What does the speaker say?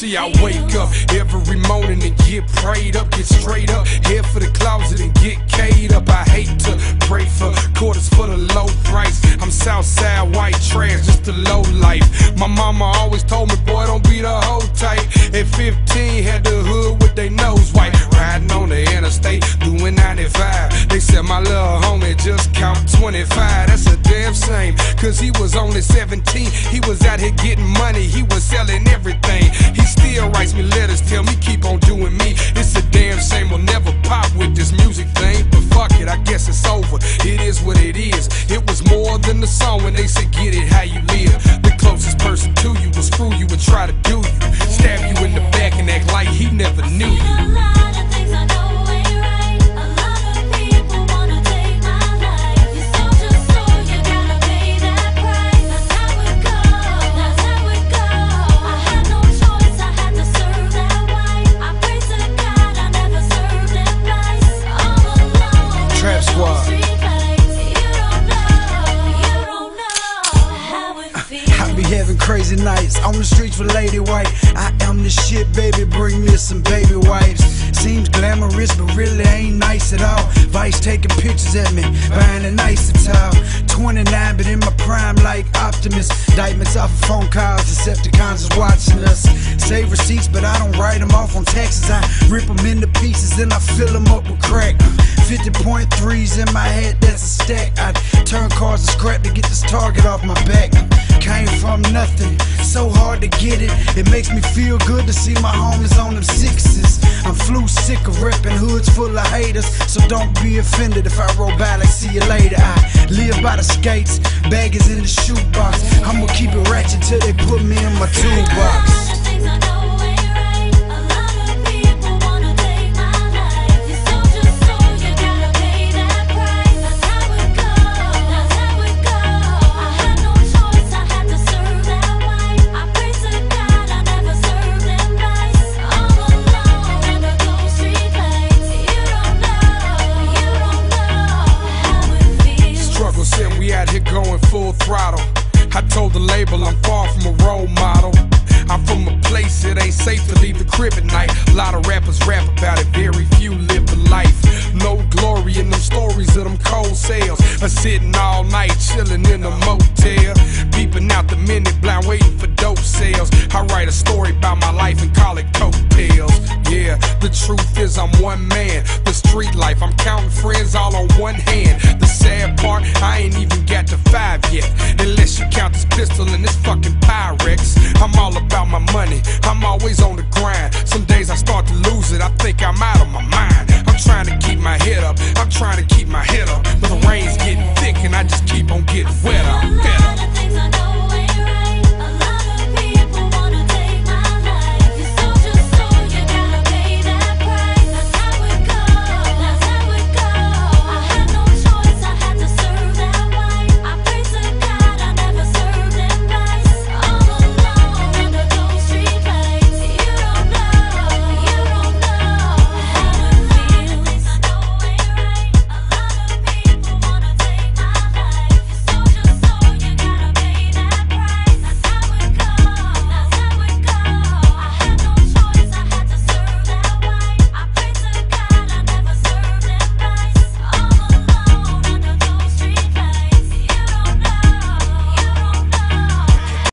See, I wake up every morning and get prayed up, get straight up, head for the closet and get K'd up. I hate to pray for quarters for the low price. I'm Southside white trash, just a low life. My mama always told me, boy, don't be the hoe type. At 15, had the hood with they nose white. Riding on the interstate, doing 95. They said my little homie just count 25. That's a damn shame, cause he was only 17. He was out here getting money, he was selling everything. He still writes me letters, tell me keep on doing me. It's crazy nights on the streets with Lady White. I am the shit, baby. Bring me some baby wipes. Seems glamorous, but really ain't nice at all. Vice taking pictures at me, buying a nicer towel. 29, but in my prime, like Optimus. Indictments off of phone calls, Decepticons is watching us. Save receipts, but I don't write them off on taxes. I rip them into pieces, then I fill them up with crack. 50.3s in my head, that's a stack. I turn cars to scrap to get this target off my back. Hard to get it. It makes me feel good to see my homies on them sixes. I'm flu sick of reppin' hoods full of haters, so don't be offended if I roll by like see you later. I live by the skates, bag is in the shoebox. I'ma keep it ratchet till they put me in my toolbox. We out here going full throttle. I told the label I'm far from a role model. I'm from a place it ain't safe to leave the crib at night. A lot of rappers rap about it, very few live the life. No glory in them stories of them cold sales. I'm sitting all night chilling in a motel. Beeping out the minute blind waiting for dope sales. I write a story about my life and the truth is I'm one man. The street life, I'm counting friends all on one hand. The sad part, I ain't even got to five yet. Unless you count this pistol and this fucking Pyrex. I'm all about my money, I'm always on the grind. Some days I start to lose it, I think I'm out of my mind. I'm trying to keep my head up, I'm trying to keep my head up. But the rain's getting thick and I just keep on getting wetter.